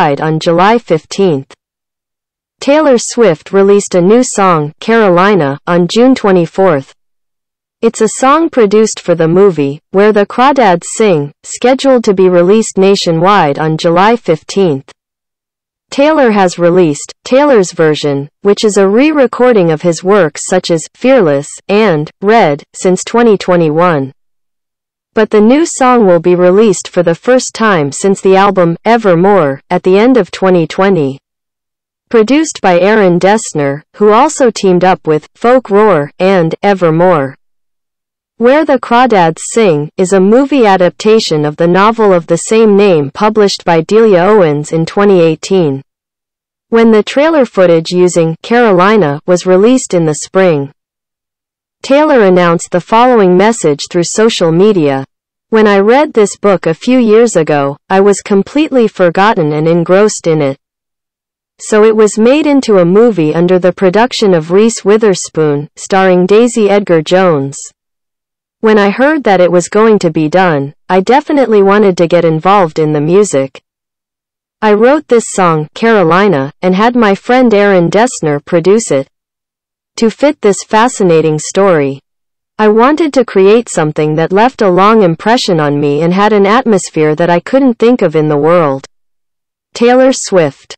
nationwide on July 15. Taylor Swift released a new song, Carolina, on June 24. It's a song produced for the movie, where the Crawdads sing, scheduled to be released nationwide on July 15. Taylor has released Taylor's version, which is a re-recording of his works such as Fearless and Red since 2021. But the new song will be released for the first time since the album Evermore at the end of 2020. Produced by Aaron Dessner, who also teamed up with Folklore and Evermore. Where the Crawdads Sing is a movie adaptation of the novel of the same name published by Delia Owens in 2018. When the trailer footage using Carolina was released in the spring, Taylor announced the following message through social media. When I read this book a few years ago, I was completely forgotten and engrossed in it. So it was made into a movie under the production of Reese Witherspoon, starring Daisy Edgar Jones. When I heard that it was going to be done, I definitely wanted to get involved in the music. I wrote this song, Carolina, and had my friend Aaron Dessner produce it. To fit this fascinating story, I wanted to create something that left a long impression on me and had an atmosphere that I couldn't think of in the world. Taylor Swift